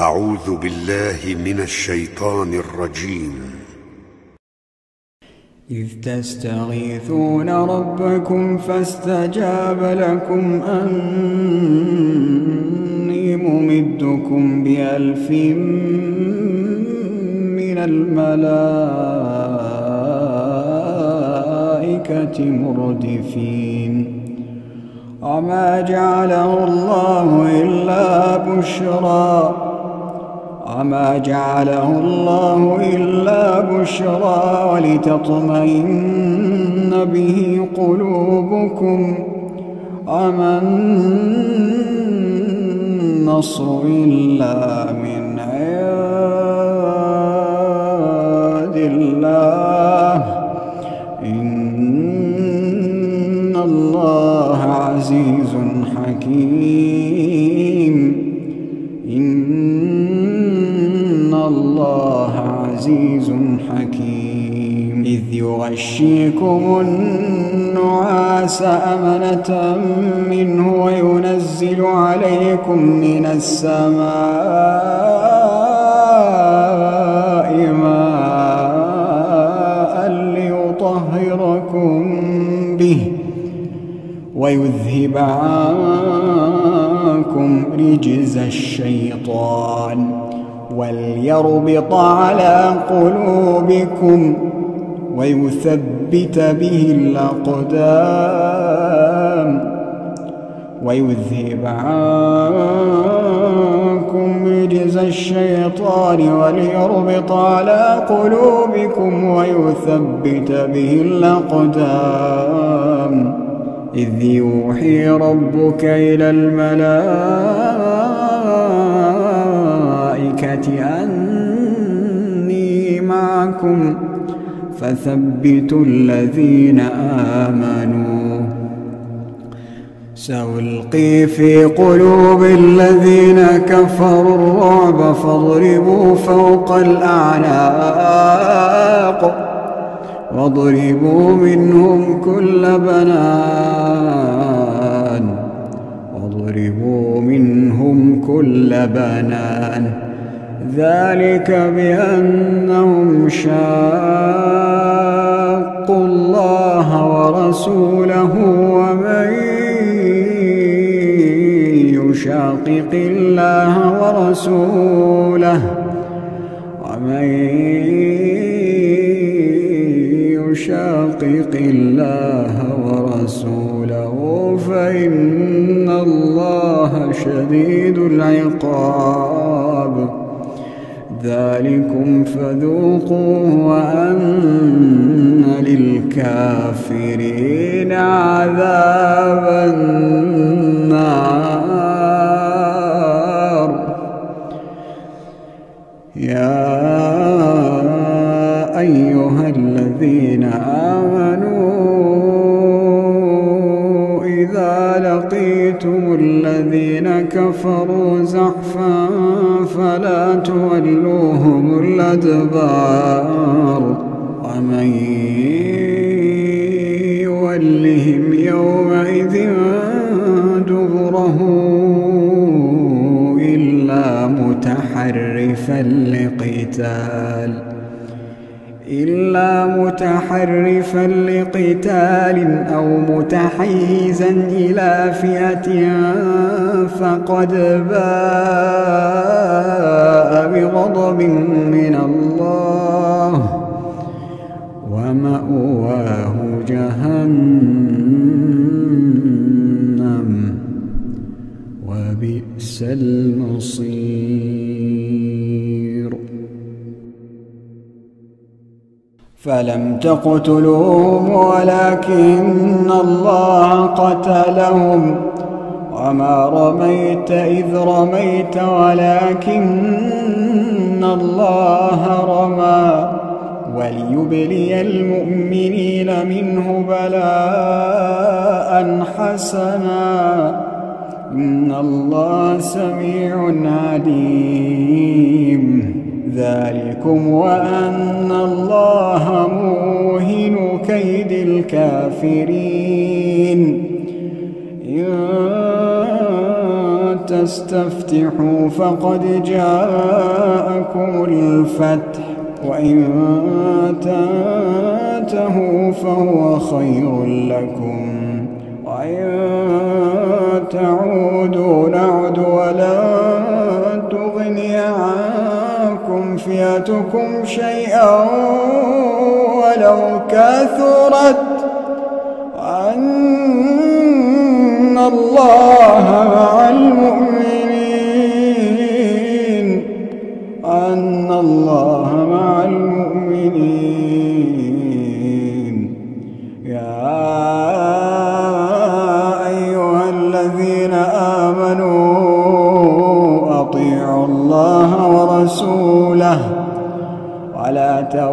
أعوذ بالله من الشيطان الرجيم. إذ تستغيثون ربكم فاستجاب لكم أني ممدكم بألف من الملائكة مردفين. وما جعله الله إلا بشرى. وما جعله الله إلا بشرى ولتطمئن به قلوبكم. وما النصر إلا من عند الله. إن الله عزيز حكيم. يغشيكم النعاس أمنة منه وينزل عليكم من السماء ماء ليطهركم به ويذهب عنكم رجز الشيطان وليربط على قلوبكم ويثبت به الأقدام ويذهب عنكم رجز الشيطان وليربط على قلوبكم ويثبت به الأقدام إذ يوحي ربك إلى الملائكة أني معكم فثبتوا الذين آمنوا. سألقي في قلوب الذين كفروا الرعب فاضربوا فوق الأعناق واضربوا منهم كل بنان واضربوا منهم كل بنان ذلك بأنهم شاقوا الله ورسوله ومن يشاقق الله ورسوله ومن يشاقق الله ورسوله فإن الله شديد العقاب ذلكم فذوقوه وأن للكافرين عذاب النار. يا أيها الذين آمنوا إذا لقيتم الذين كفروا زحفا فلا تولوهم الأدبار. ومن يولهم يومئذ دبره إلا متحرفا لقتال. إلا متحرفا لقتال أو متحيزا إلى فئة فقد باء بغضب من الله ومأواه جهنم وبئس المصير فلم تقتلوهم ولكن الله قتلهم. وما رميت إذ رميت ولكن الله رمى. وليبلي المؤمنين منه بلاء حسنا. إن الله سميع عليم. ذلكم وأن الله موهن كيد الكافرين. إن تستفتحوا فقد جاءكم الفتح وإن تنتهوا فهو خير لكم وإن تعودوا فئتكم شيئا ولو كثرت أن الله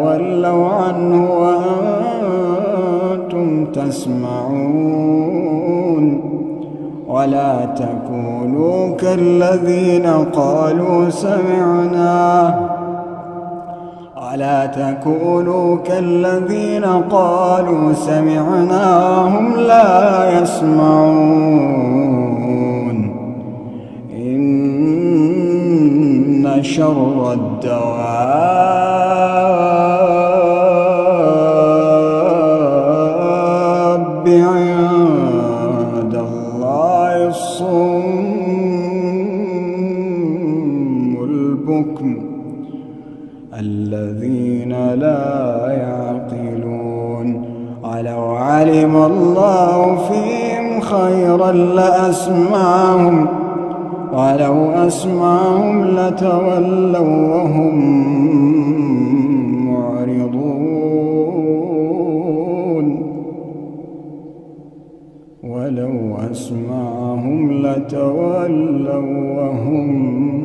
تولوا عنه وأنتم تسمعون ولا تكونوا كالذين قالوا سمعنا ولا تكونوا كالذين قالوا سمعنا هم لا يسمعون إن شر الدواب البكم الذين لا يعقلون. ولو علم الله فيهم خيرا لأسمعهم ولو أسمعهم لتولوا وهم معرضون. ولو أسمعهم لتولوا وهم